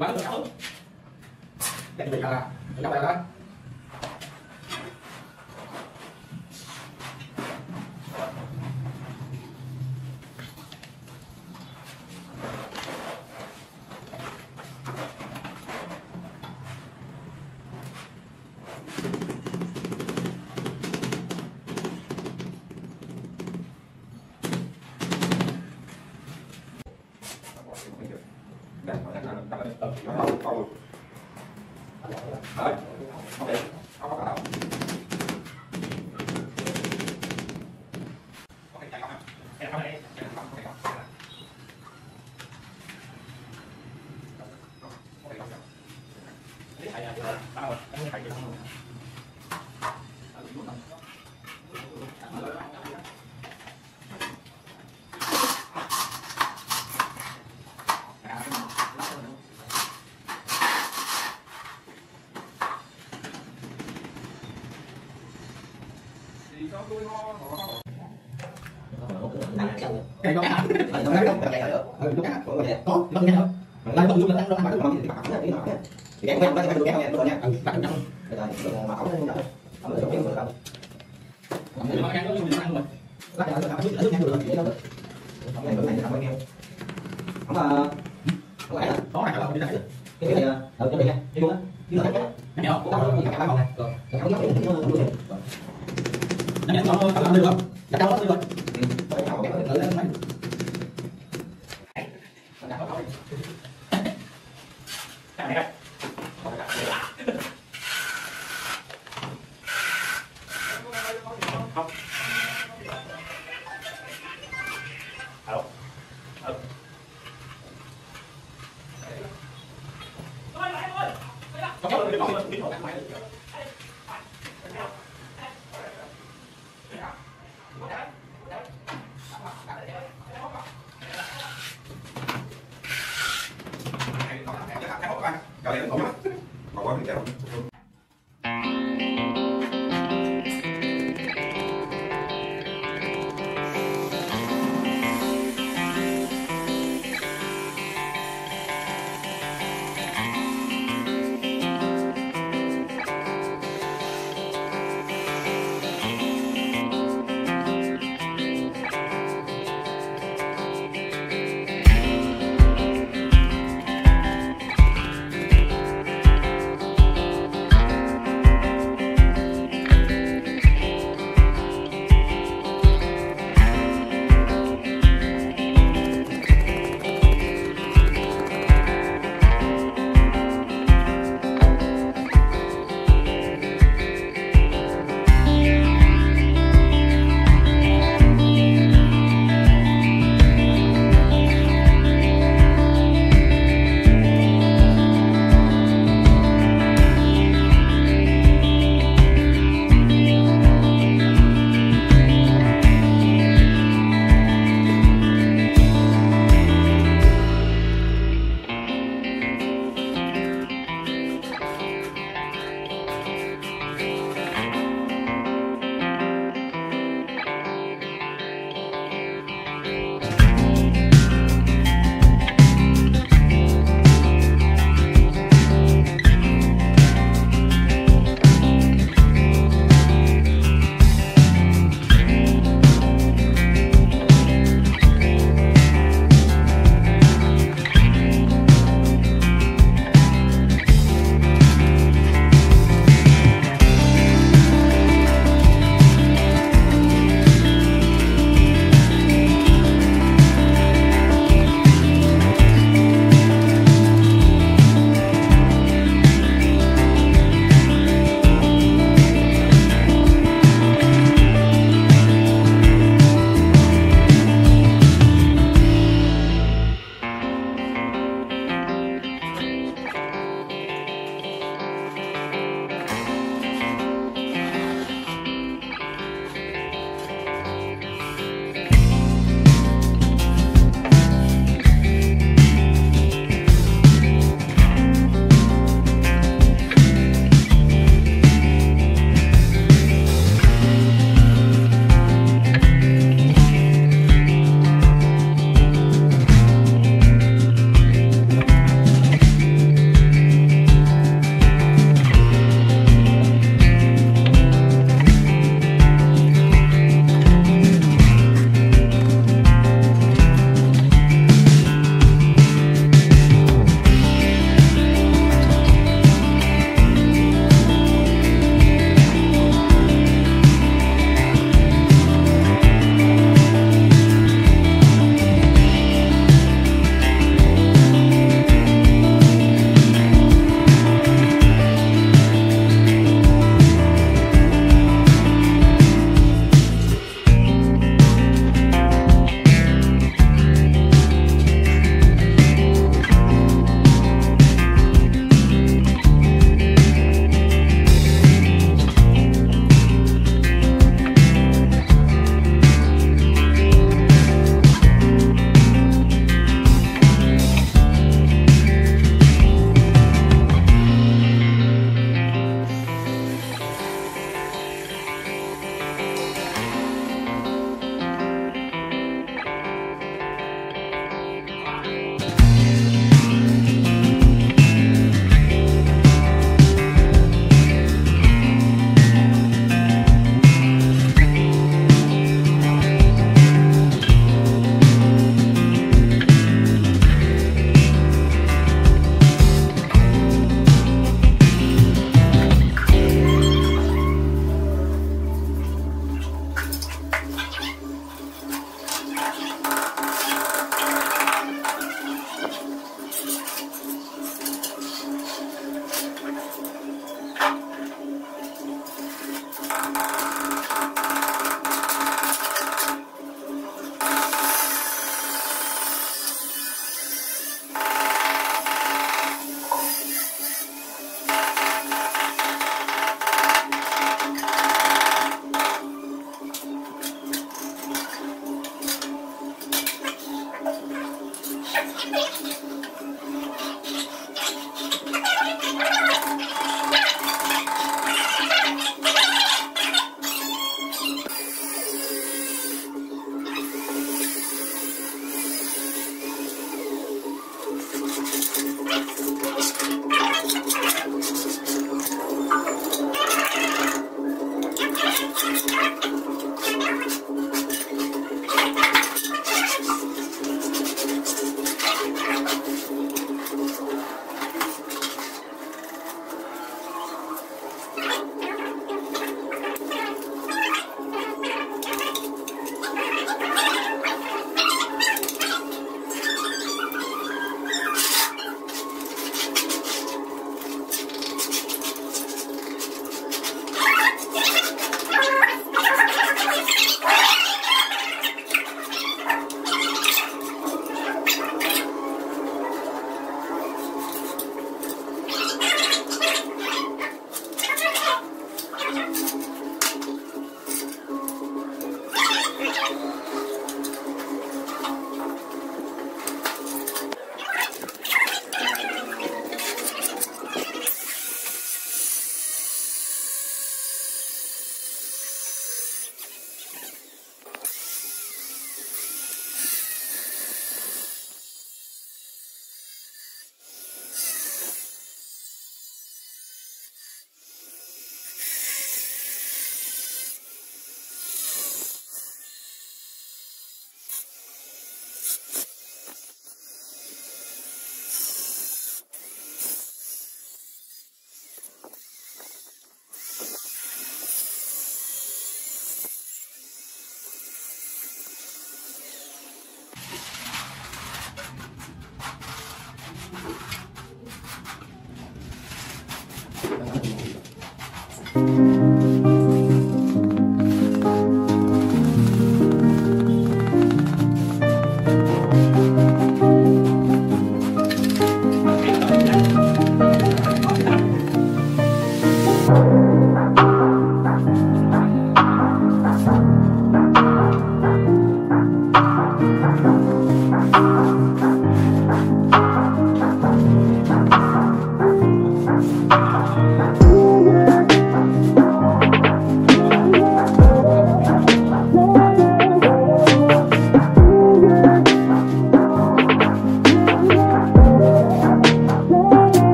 Bán được không? để mình Ano ka? Cái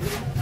Yeah.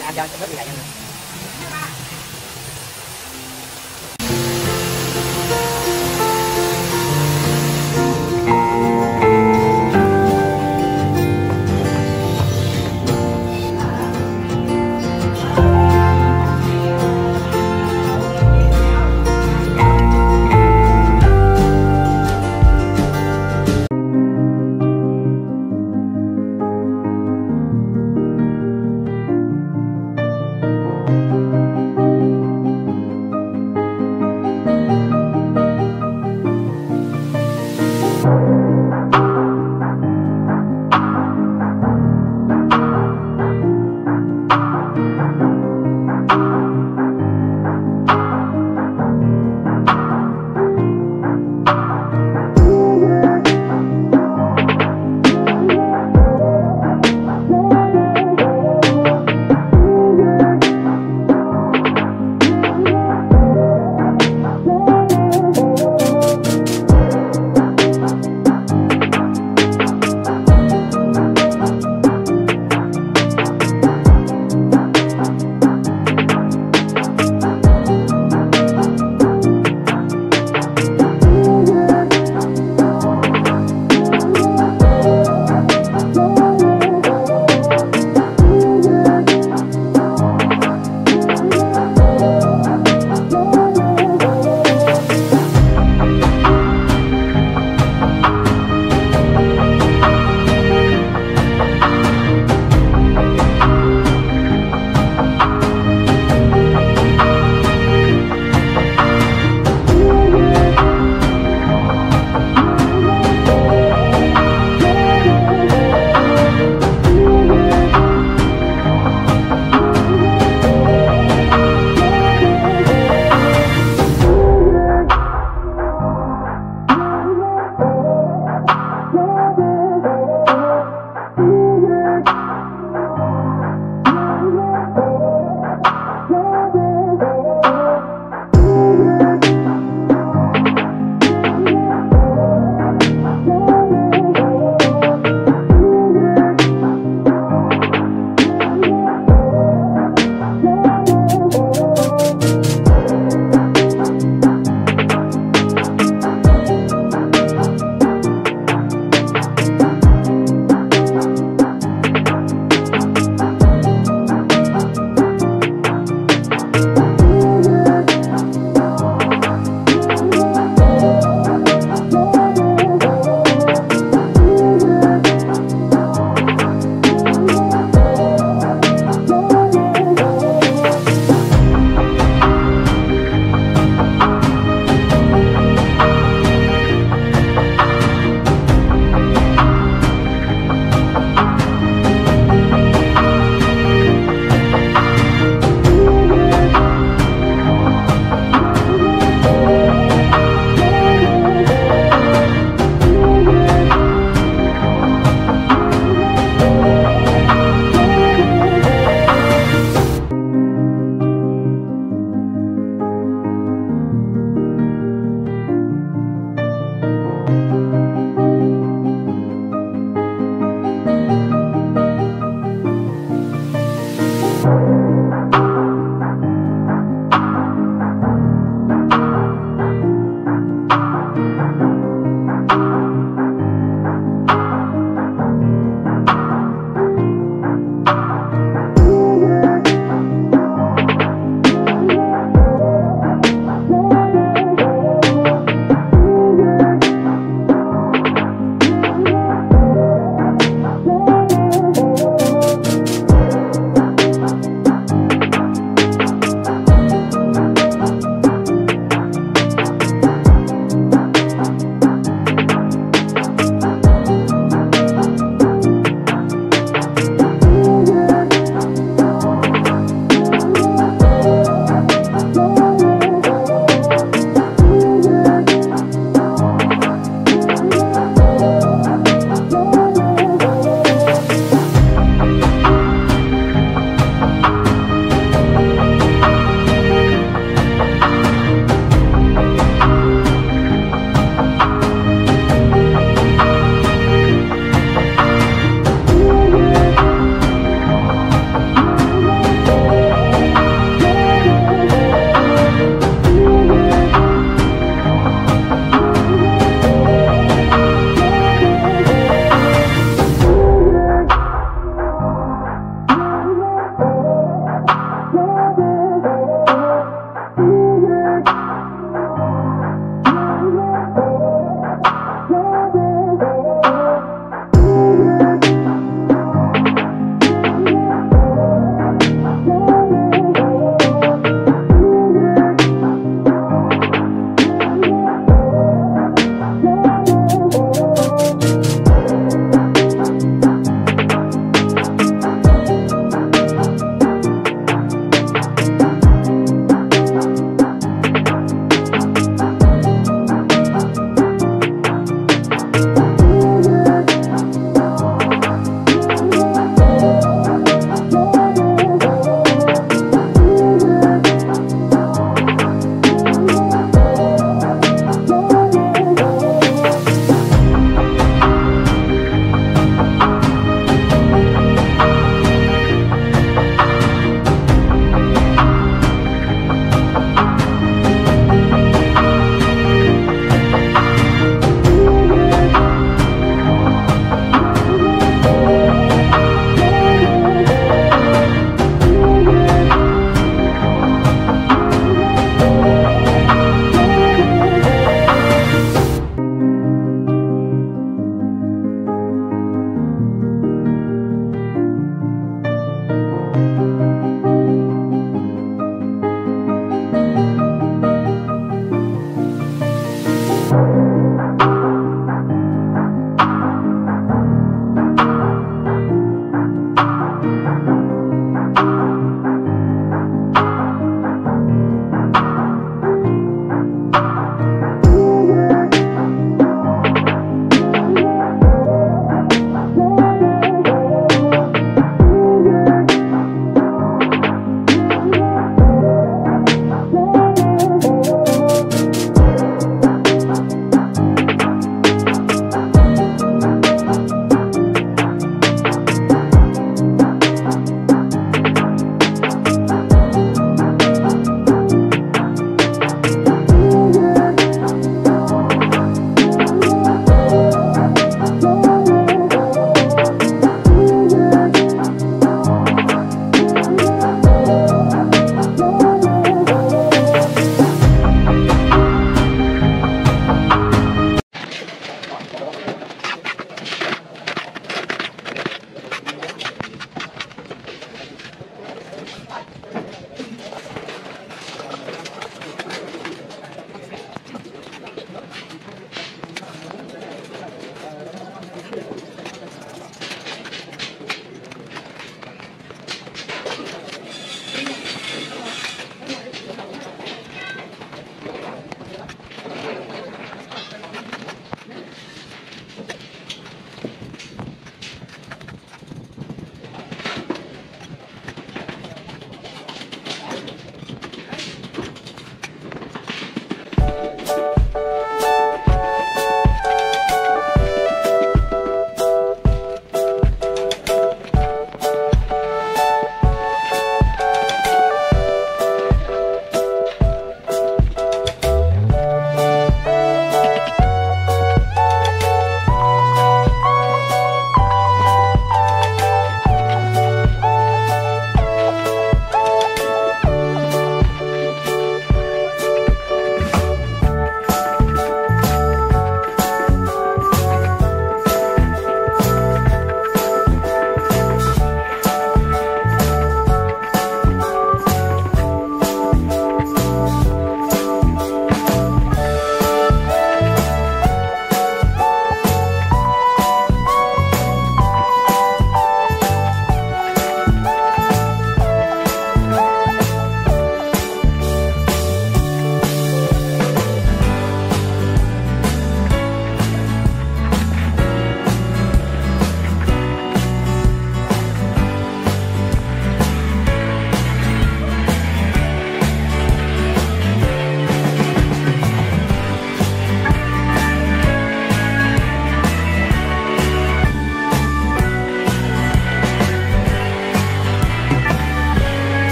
Anh cho bớt gì vậy?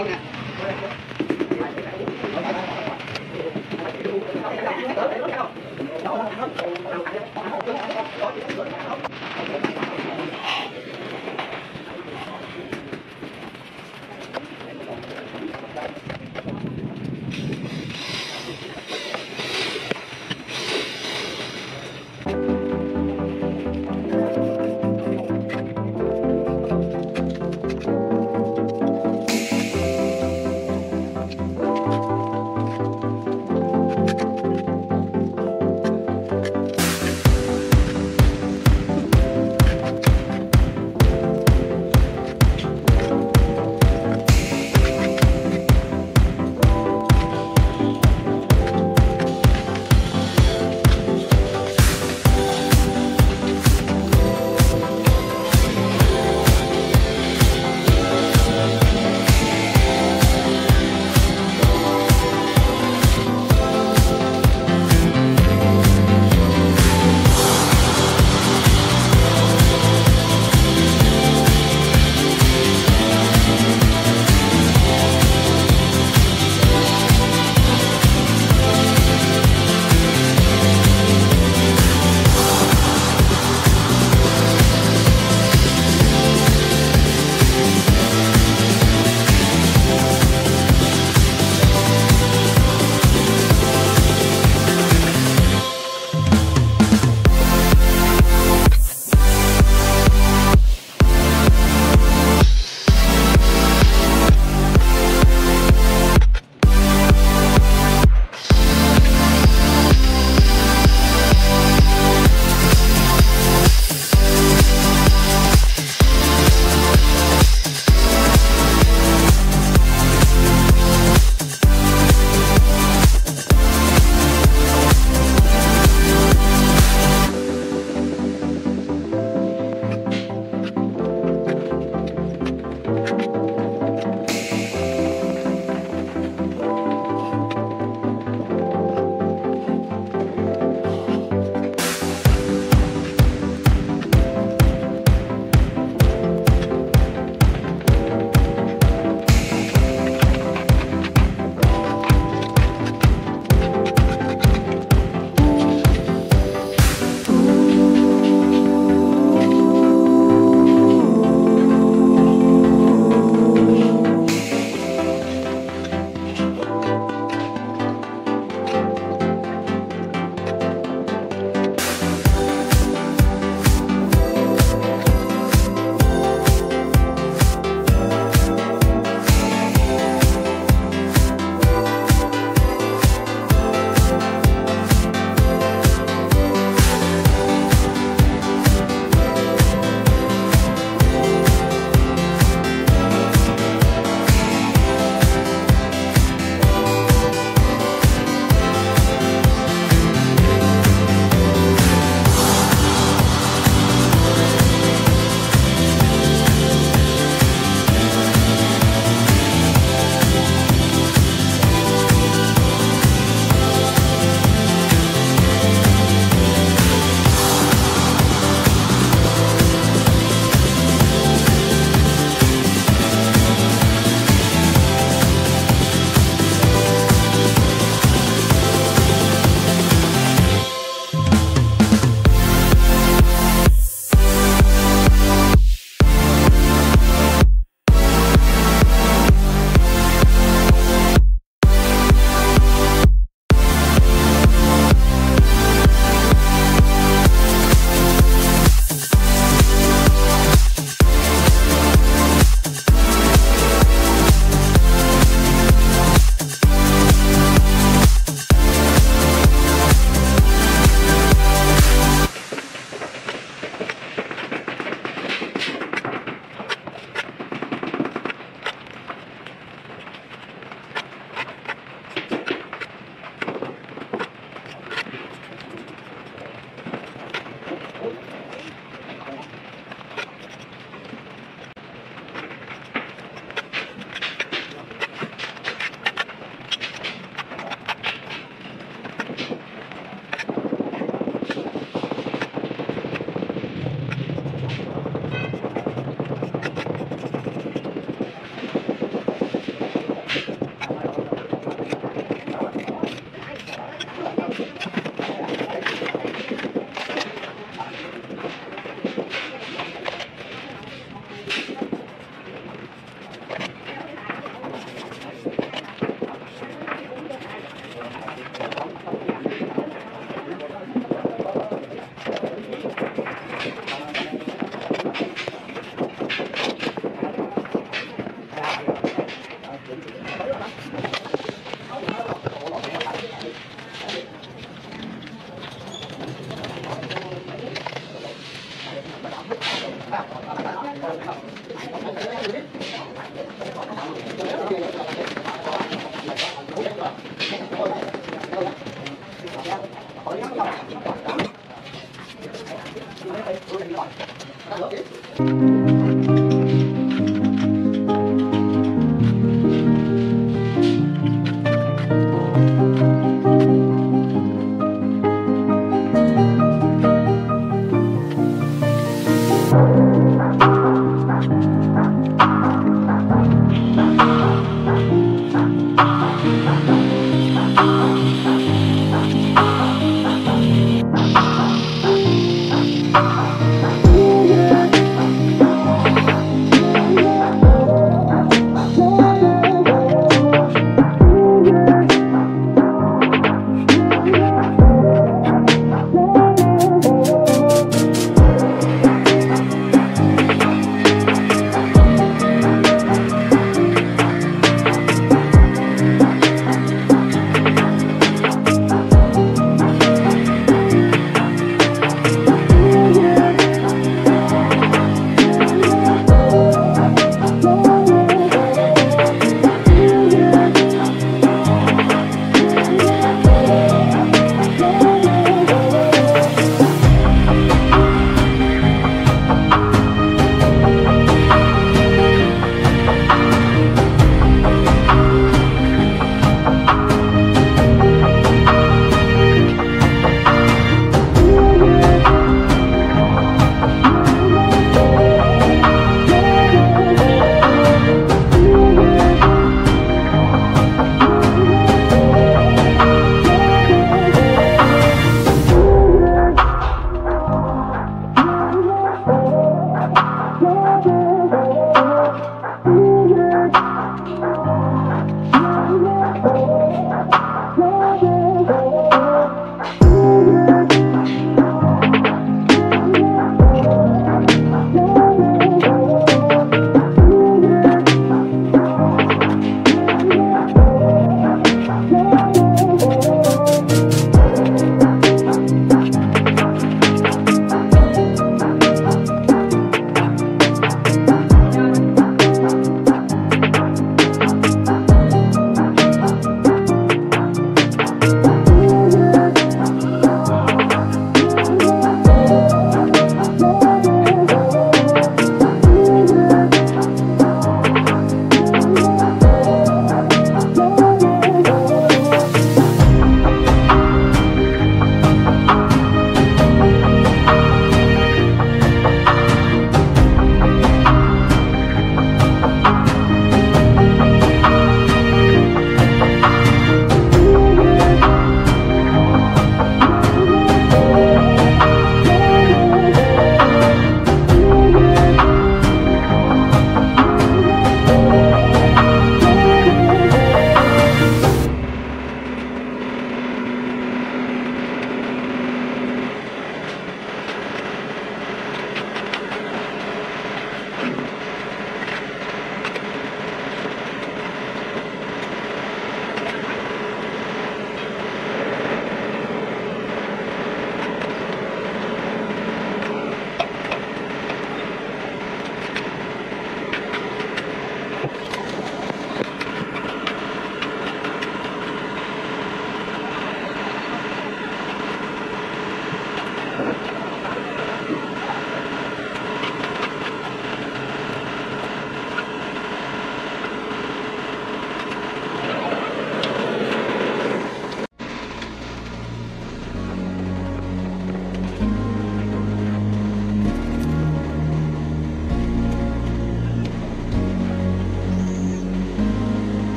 出来。